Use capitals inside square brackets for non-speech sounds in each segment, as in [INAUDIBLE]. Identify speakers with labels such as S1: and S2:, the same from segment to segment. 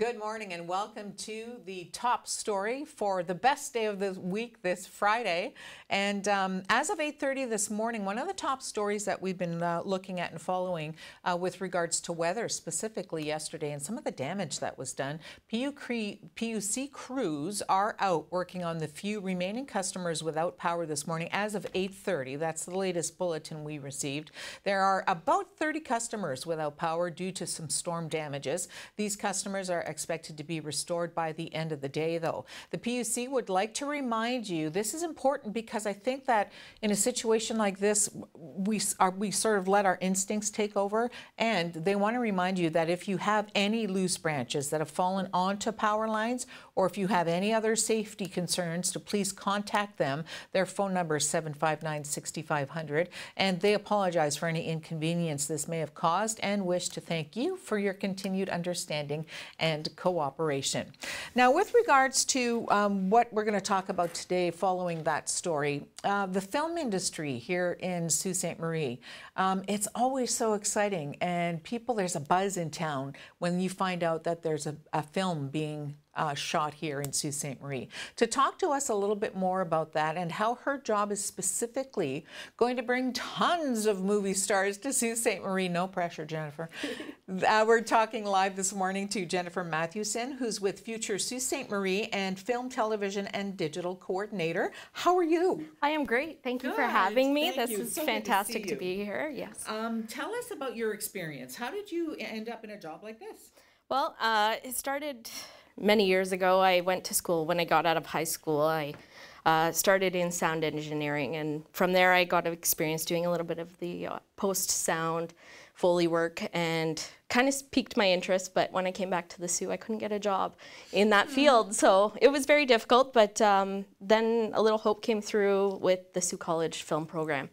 S1: Good morning and welcome to the top story for the best day of the week this Friday. And um, as of 8.30 this morning, one of the top stories that we've been uh, looking at and following uh, with regards to weather specifically yesterday and some of the damage that was done, PUC crews are out working on the few remaining customers without power this morning as of 8.30. That's the latest bulletin we received. There are about 30 customers without power due to some storm damages. These customers are expected to be restored by the end of the day, though. The PUC would like to remind you this is important because I think that in a situation like this, we, are, we sort of let our instincts take over, and they want to remind you that if you have any loose branches that have fallen onto power lines, or if you have any other safety concerns, to please contact them. Their phone number is 759 6500, and they apologize for any inconvenience this may have caused and wish to thank you for your continued understanding and cooperation. Now, with regards to um, what we're going to talk about today following that story, uh, the film industry here in Sault Ste. Marie, um, it's always so exciting and people, there's a buzz in town when you find out that there's a, a film being uh, shot here in Sault Ste. Marie. To talk to us a little bit more about that and how her job is specifically going to bring tons of movie stars to Sault Ste. Marie. No pressure, Jennifer. [LAUGHS] uh, we're talking live this morning to Jennifer Mathewson, who's with Future Sault Ste. Marie and Film, Television, and Digital Coordinator. How are you?
S2: I am great. Thank Good. you for having me. Thank this you. is so fantastic to, to, be here. Yes.
S1: Um, tell us about your experience. How did you end up in a job like this?
S2: Well, uh, it started many years ago, I went to school. When I got out of high school, I uh, started in sound engineering, and from there I got experience doing a little bit of the uh, post sound Foley work and kind of piqued my interest. But when I came back to the Soo, I couldn't get a job in that mm. field, so it was very difficult. But um, then a little hope came through with the Sault College film program.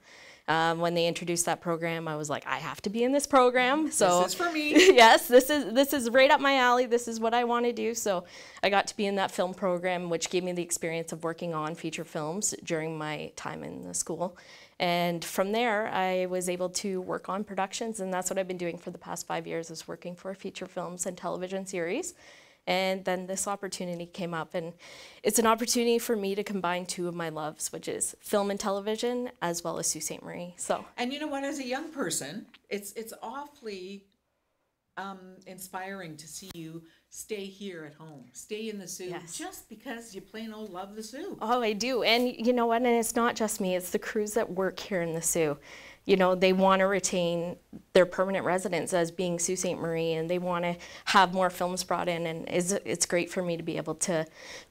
S2: Um, when they introduced that program, I was like, I have to be in this program.
S1: So this is for me. [LAUGHS]
S2: yes, this is this is right up my alley. This is what I want to do. So I got to be in that film program, which gave me the experience of working on feature films during my time in the school. And from there, I was able to work on productions, and that's what I've been doing for the past five years, is working for feature films and television series. And then this opportunity came up, and it's an opportunity for me to combine two of my loves, which is film and television, as well as Sault Ste. Marie. So,
S1: and you know what? As a young person, it's it's awfully um, inspiring to see you stay here at home, stay in the Soo, yes. just because you plain old love the Soo.
S2: Oh, I do, and you know what? And it's not just me; it's the crews that work here in the Soo you know, they want to retain their permanent residence as being Sault Ste. Marie, and they want to have more films brought in. And it's, it's great for me to be able to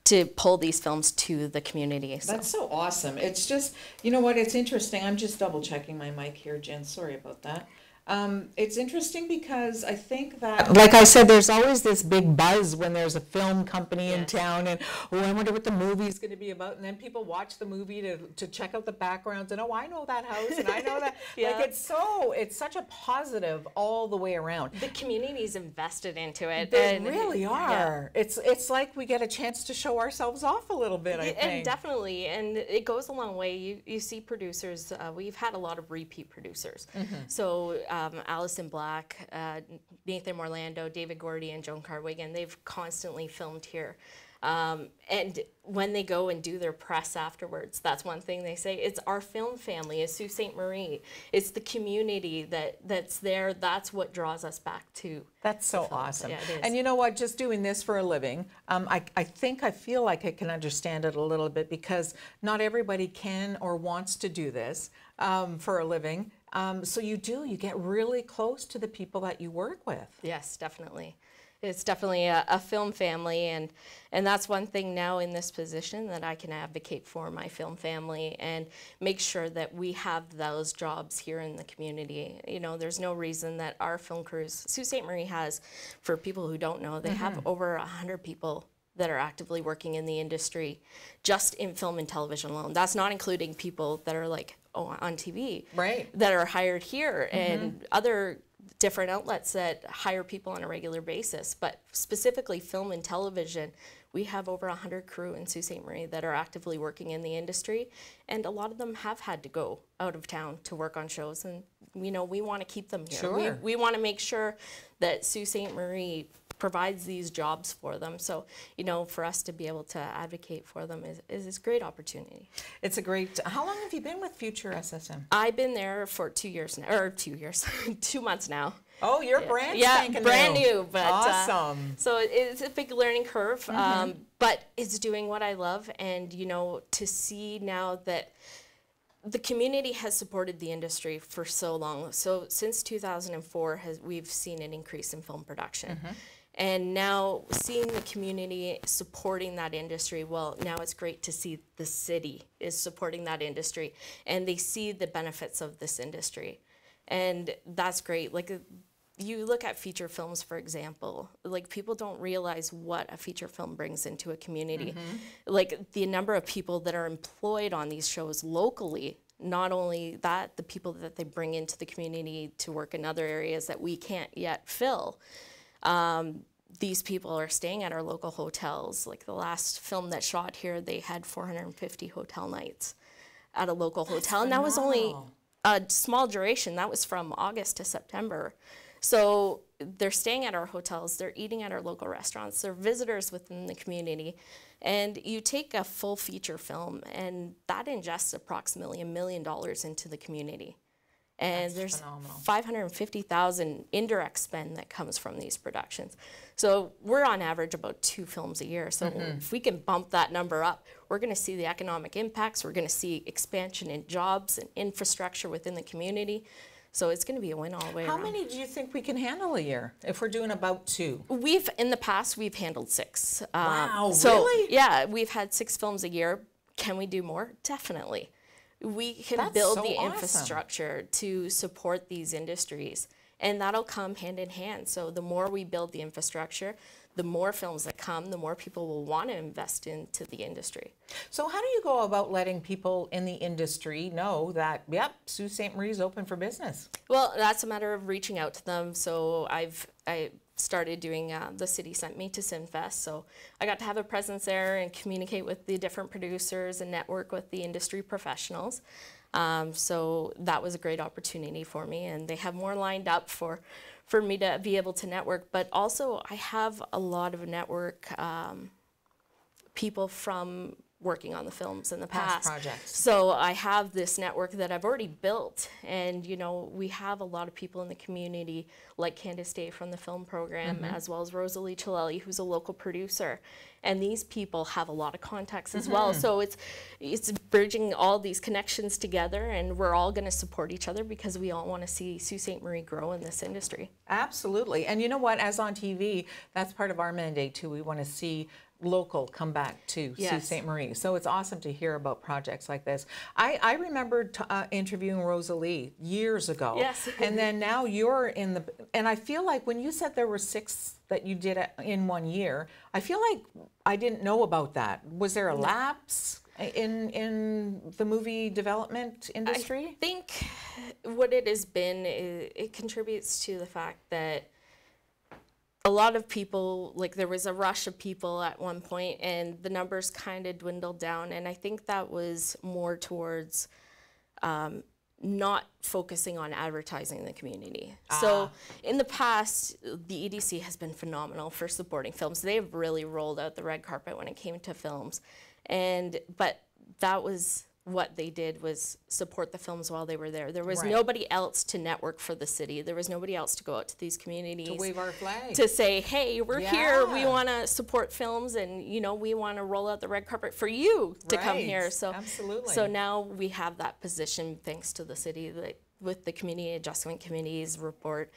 S2: to pull these films to the community.
S1: So. That's so awesome. It's just, you know what? It's interesting. I'm just double checking my mic here, Jen. Sorry about that. Um, it's interesting because I think that, like I said, there's always this big buzz when there's a film company in town, and oh, I wonder what the movie's going to be about. And then people watch the movie to, to check out the backgrounds, and oh, I know that house, and I know that. [LAUGHS] yeah. Like it's so, it's such a positive all the way around.
S2: The community's invested into it.
S1: They and, really are. Yeah. It's it's like we get a chance to show ourselves off a little bit. I think.
S2: And definitely, and it goes a long way. You you see producers. Uh, we've had a lot of repeat producers, mm-hmm. so. Uh, um, Allison Black, uh, Nathan Orlando, David Gordy, and Joan Carr-Wiggin. They've constantly filmed here. Um, and when they go and do their press afterwards, that's one thing they say. It's our film family, it's Sault Ste. Marie. It's the community that, that's there. That's what draws us back to.
S1: That's so awesome. Yeah, and you know what? Just doing this for a living, um, I, I think I feel like I can understand it a little bit because not everybody can or wants to do this um, for a living. Um, so you do, you get really close to the people that you work with.
S2: Yes, definitely. It's definitely a, a, film family, and, and that's one thing now in this position that I can advocate for my film family and make sure that we have those jobs here in the community. You know, there's no reason that our film crews, Sault Ste. Marie has, for people who don't know, they mm -hmm. have mm-hmm. over 100 people that are actively working in the industry just in film and television alone. That's not including people that are like on TV
S1: right.
S2: that are hired here mm-hmm. and other different outlets that hire people on a regular basis. But specifically film and television, we have over 100 crew in Sault Ste. Marie that are actively working in the industry. And a lot of them have had to go out of town to work on shows. And, you know, we want to keep them here.
S1: Sure.
S2: We, we want to make sure that Sault Ste. Marie provides these jobs for them. So, you know, for us to be able to advocate for them is, is, a great opportunity.
S1: It's a great. How long have you been with Future SSM?
S2: I've been there for two years now, or two years, [LAUGHS] two months now.
S1: Oh, you're brand
S2: yeah, brand
S1: new.
S2: new, but uh,
S1: awesome.
S2: so it's a big learning curve, um, but it's doing what I love, and you know, to see now that the community has supported the industry for so long. So since 2004, has we've seen an increase in film production. And now seeing the community supporting that industry, well, now it's great to see the city is supporting that industry and they see the benefits of this industry. And that's great. Like uh, you look at feature films, for example, like people don't realize what a feature film brings into a community. Like the number of people that are employed on these shows locally, not only that, the people that they bring into the community to work in other areas that we can't yet fill. Um, these people are staying at our local hotels. Like the last film that shot here, they had 450 hotel nights at a local hotel, and that was only a small duration. That was from August to September. So they're staying at our hotels, they're eating at our local restaurants, they're visitors within the community. And you take a full feature film, and that ingests approximately a million dollars into the community. And
S1: That's
S2: there's 550,000 indirect spend that comes from these productions. So we're on average about two films a year. So
S1: Mm-hmm.
S2: if we can bump that number up, we're going to see the economic impacts. We're going to see expansion in jobs and infrastructure within the community. So it's going to be a win all the way
S1: How
S2: around.
S1: many do you think we can handle a year if we're doing about two?
S2: We've in the past we've handled six. Um,
S1: Wow,
S2: so,
S1: really?
S2: Yeah, we've had six films a year. Can we do more? Definitely. We can
S1: That's
S2: build
S1: so
S2: the
S1: awesome.
S2: infrastructure to support these industries, and that'll come hand in hand. So the more we build the infrastructure, the more films that come, the more people will want to invest into the industry.
S1: So how do you go about letting people in the industry know that, yep, Sault Ste. Marie is open for business?
S2: Well, that's a matter of reaching out to them. So I've I started doing. Uh, the city sent me to Cinefest, so I got to have a presence there and communicate with the different producers and network with the industry professionals. Um, so that was a great opportunity for me, and they have more lined up for for me to be able to network. But also, I have a lot of network um, people from working on the films in the
S1: Past
S2: past.
S1: projects.
S2: So I have this network that I've already built, and you know we have a lot of people in the community, like Candace Day from the film program, mm-hmm. as well as Rosalie Chilelli, who's a local producer, and these people have a lot of contacts as well. Mm-hmm. So it's it's bridging all these connections together, and we're all going to support each other because we all want to see Sault Ste. Marie grow in this industry.
S1: Absolutely. And you know what? As on TV, that's part of our mandate too. We want to see local come back to Sault Ste. Marie. So it's awesome to hear about projects like this. I, I remember t- uh, interviewing Rosalie years ago.
S2: Yes. [LAUGHS]
S1: and then now you're in the, and I feel like when you said there were six that you did it in one year, I feel like I didn't know about that. Was there a lapse in in the movie development industry?
S2: I think what it has been, i it contributes to the fact that a lot of people, like there was a rush of people at one point, and the numbers kind of dwindled down. And I think that was more towards um, not focusing on advertising the community. So in the past, the EDC has been phenomenal for supporting films. They've really rolled out the red carpet when it came to films, and but that was what they did was support the films while they were there. There was
S1: Right.
S2: nobody else to network for the city. There was nobody else to go out to these communities
S1: to wave our flag.
S2: to say, hey, we're here. We want to support films, and you know, we want to roll out the red carpet for you to come here. So,
S1: Absolutely.
S2: So now we have that position thanks to the city, that with the community adjustment committee's report.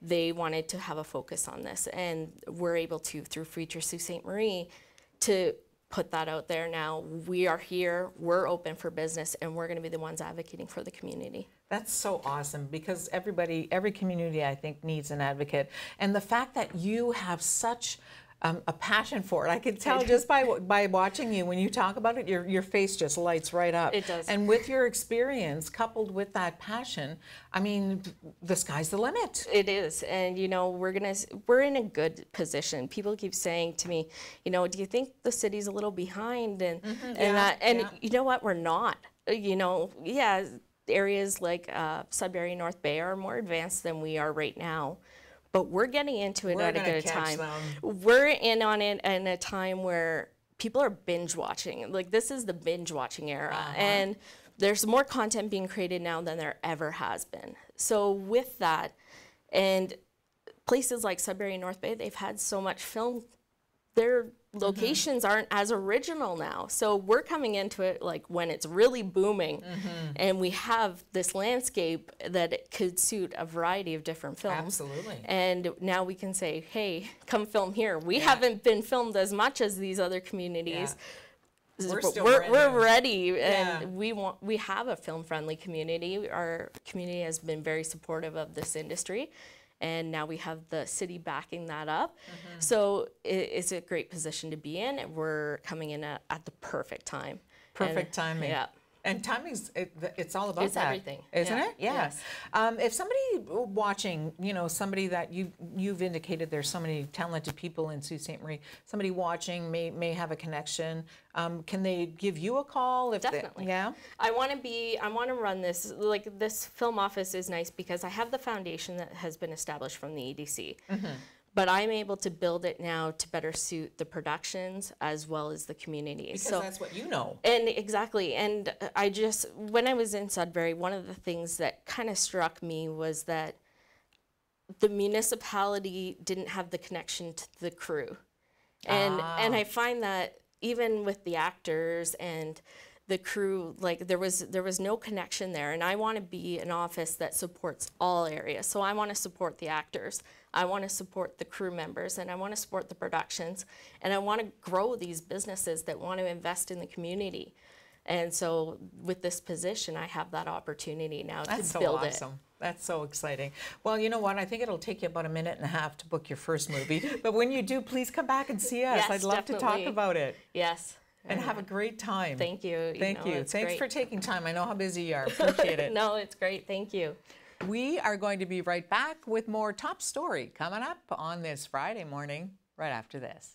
S2: They wanted to have a focus on this, and we're able to through Future Sault Ste. Marie to put that out there now. We are here, we're open for business, and we're going to be the ones advocating for the community.
S1: That's so awesome because everybody, every community, I think, needs an advocate. And the fact that you have such um, a passion for it, I can tell just by by watching you when you talk about it, your your face just lights right up.
S2: It does.
S1: And with your experience coupled with that passion, I mean, the sky's the limit.
S2: It is, and you know we're gonna we're in a good position. People keep saying to me, you know, do you think the city's a little behind? And and
S1: Mm-hmm. yeah,
S2: that, and
S1: yeah.
S2: you know what, we're not. You know, yeah, areas like uh, Sudbury, North Bay are more advanced than we are right now, but we're getting into it
S1: We're
S2: at a good time.
S1: them.
S2: We're in on it in a time where people are binge watching. Like this is the binge watching era,
S1: Uh-huh.
S2: and there's more content being created now than there ever has been. So with that, and places like Sudbury and North Bay, they've had so much film. Their Mm-hmm. locations aren't as original now. So we're coming into it like when it's really booming, mm-hmm. and we have this landscape that it could suit a variety of different films.
S1: Absolutely.
S2: And now we can say, hey, come film here. We haven't been filmed as much as these other communities.
S1: We're still
S2: we're,
S1: brand
S2: we're ready
S1: Yeah.
S2: and we want we have a film friendly community our community has been very supportive of this industry and now we have the city backing that up
S1: Mm-hmm.
S2: so it, it's a great position to be in and we're coming in at, at the perfect time And-
S1: Perfect timing.
S2: yeah
S1: And timing's, it, it's all about
S2: It's
S1: that.
S2: everything.
S1: Isn't
S2: Yeah.
S1: it? Yeah.
S2: Yes.
S1: Um, if somebody watching, you know, somebody that you, you've indicated there's so many talented people in Sault Ste. Marie, somebody watching may, may have a connection, um, can they give you a call? if they-
S2: Definitely.
S1: Yeah?
S2: I want to be, I want to run this, like this film office is nice because I have the foundation that has been established from the EDC.
S1: Mm-hmm.
S2: But I'm able to build it now to better suit the productions as well as the community.
S1: Because
S2: so,
S1: that's what you know.
S2: and exactly. And I just, when I was in Sudbury, one of the things that kind of struck me was that the municipality didn't have the connection to the crew. And and ah. I find that even with the actors and the crew like there was there was no connection there and I want to be an office that supports all areas. So I want to support the actors. I want to support the crew members and I want to support the productions and I want to grow these businesses that want to invest in the community. And so with this position I have that opportunity now
S1: That's
S2: to
S1: so
S2: build it.
S1: awesome. That's so exciting. Well, you know what? I think it'll take you about a minute and a half to book your first movie. but when you do, please come back and see us.
S2: Yes,
S1: I'd love to talk about it
S2: Yes.
S1: And have a great time.
S2: Thank you.
S1: Thank
S2: know,
S1: you. Thanks
S2: great.
S1: for taking time. I know how busy you are. [LAUGHS] Appreciate it.
S2: No, it's great. Thank you.
S1: We are going to be right back with more top story coming up on this Friday morning, right after this.